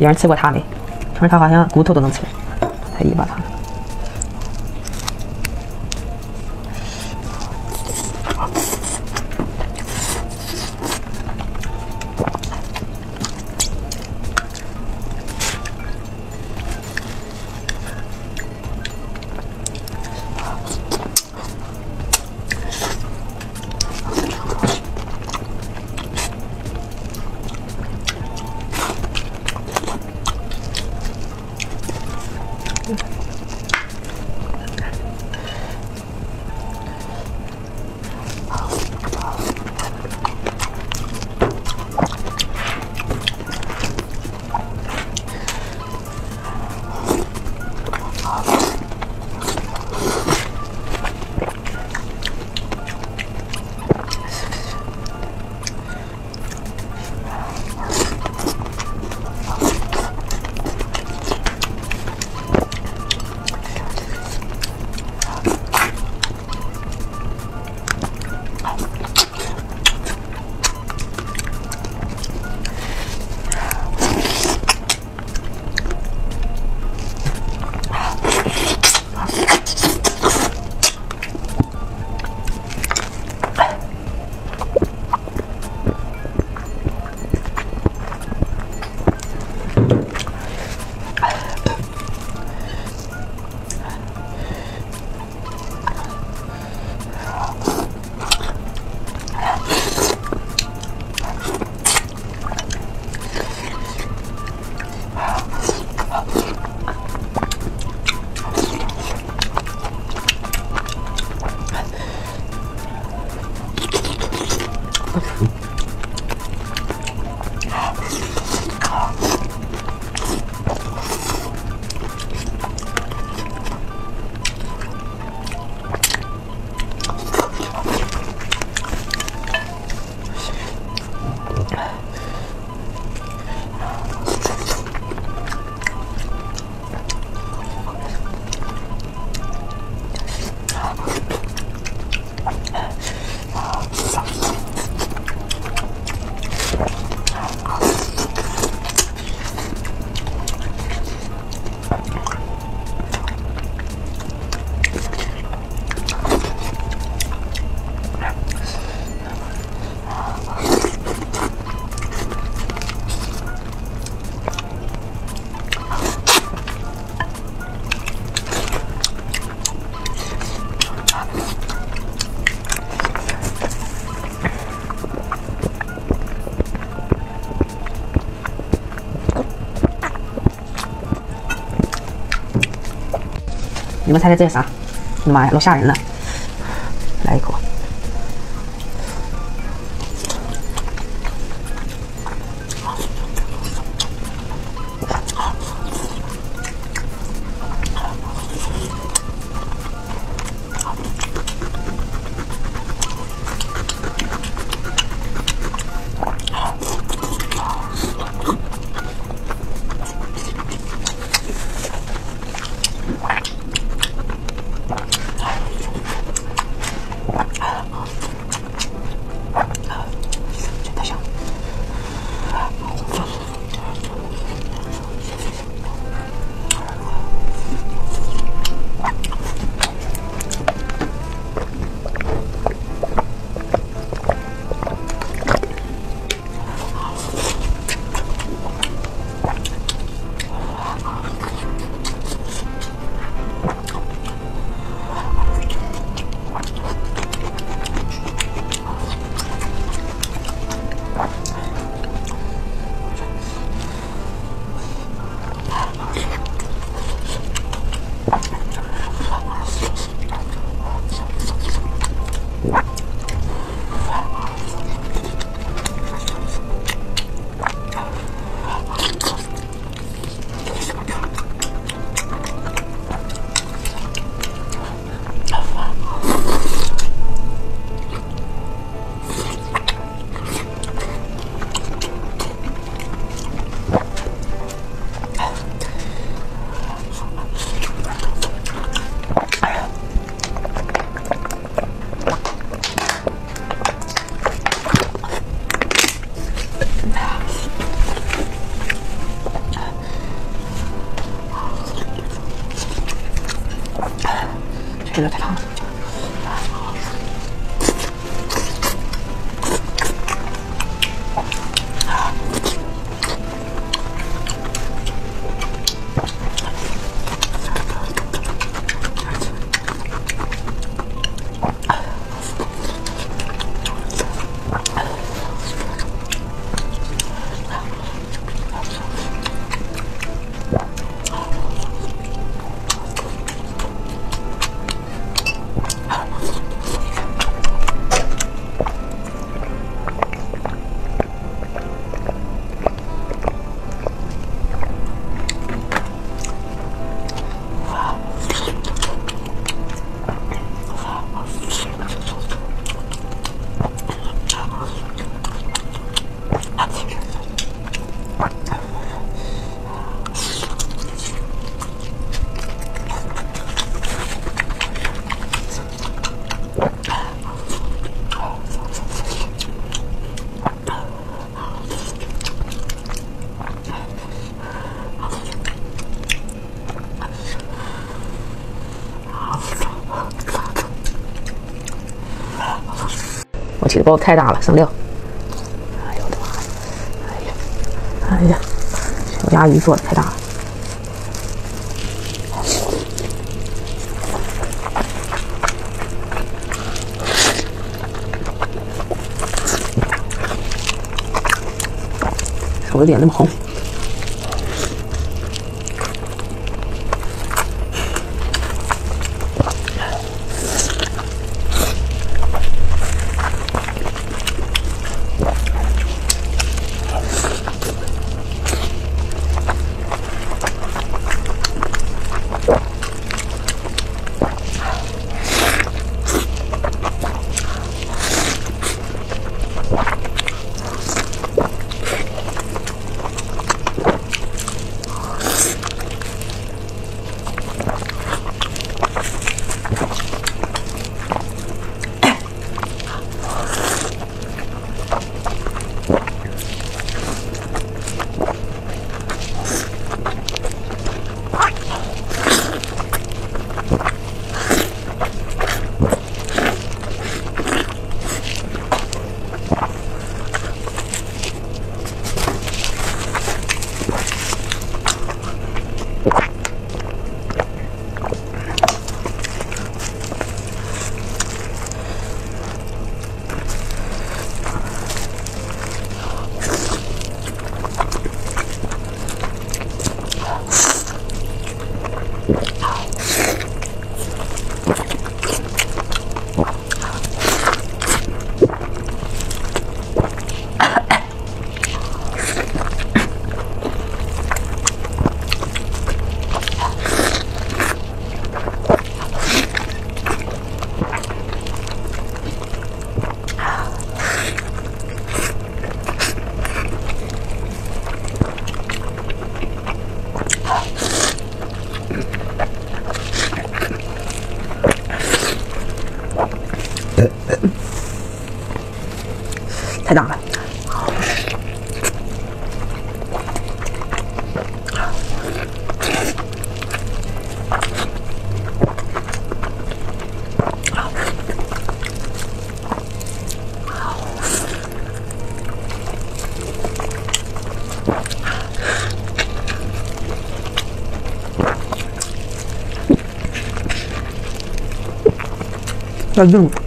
别人吃过它没？听说它好像骨头都能吃，它尾巴它。Okay. 你们猜猜这是啥？妈呀，老吓人了！来一口。我起的包太大了，省料。哎呦我的妈呀！哎呀，哎呀，小鸭鱼做的太大了。我的脸那么红。太大了。要硬。